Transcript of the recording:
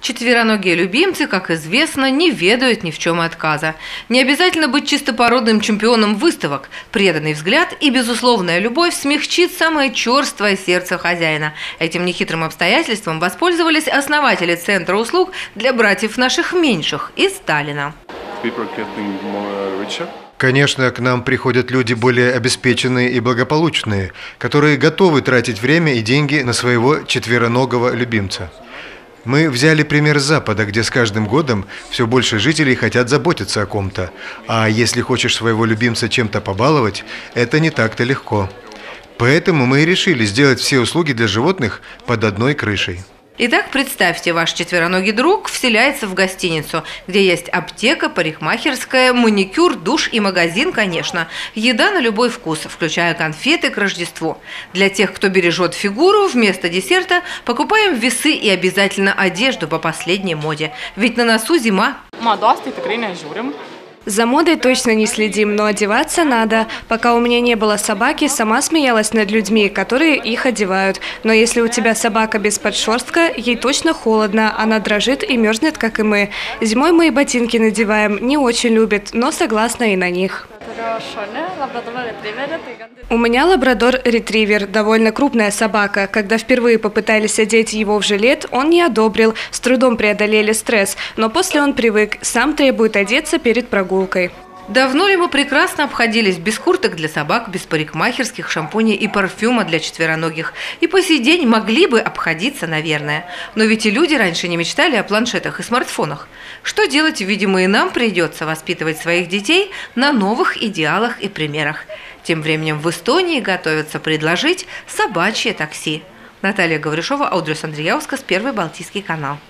Четвероногие любимцы, как известно, не ведают ни в чем отказа. Не обязательно быть чистопородным чемпионом выставок. Преданный взгляд и безусловная любовь смягчит самое черствое сердце хозяина. Этим нехитрым обстоятельством воспользовались основатели Центра услуг для братьев наших меньших из Сталина. Конечно, к нам приходят люди более обеспеченные и благополучные, которые готовы тратить время и деньги на своего четвероногого любимца. Мы взяли пример Запада, где с каждым годом все больше жителей хотят заботиться о ком-то. А если хочешь своего любимца чем-то побаловать, это не так-то легко. Поэтому мы и решили сделать все услуги для животных под одной крышей. Итак, представьте, ваш четвероногий друг вселяется в гостиницу, где есть аптека, парикмахерская, маникюр, душ и магазин, конечно. Еда на любой вкус, включая конфеты к Рождеству. Для тех, кто бережет фигуру, вместо десерта покупаем весы и обязательно одежду по последней моде. Ведь на носу зима. За модой точно не следим, но одеваться надо. Пока у меня не было собаки, сама смеялась над людьми, которые их одевают. Но если у тебя собака без подшерстка, ей точно холодно, она дрожит и мерзнет, как и мы. Зимой мы и ботинки надеваем, не очень любит, но согласна и на них. У меня лабрадор-ретривер, довольно крупная собака. Когда впервые попытались одеть его в жилет, он не одобрил, с трудом преодолели стресс, но после он привык, сам требует одеться перед прогулкой. Давно ли мы прекрасно обходились без курток для собак, без парикмахерских, шампуней и парфюма для четвероногих? И по сей день могли бы обходиться, наверное. Но ведь и люди раньше не мечтали о планшетах и смартфонах. Что делать, видимо, и нам придется воспитывать своих детей на новых идеалах и примерах. Тем временем в Эстонии готовятся предложить собачье такси. Наталья Гавришова, Аудрюс Андреяускас, Первый Балтийский канал.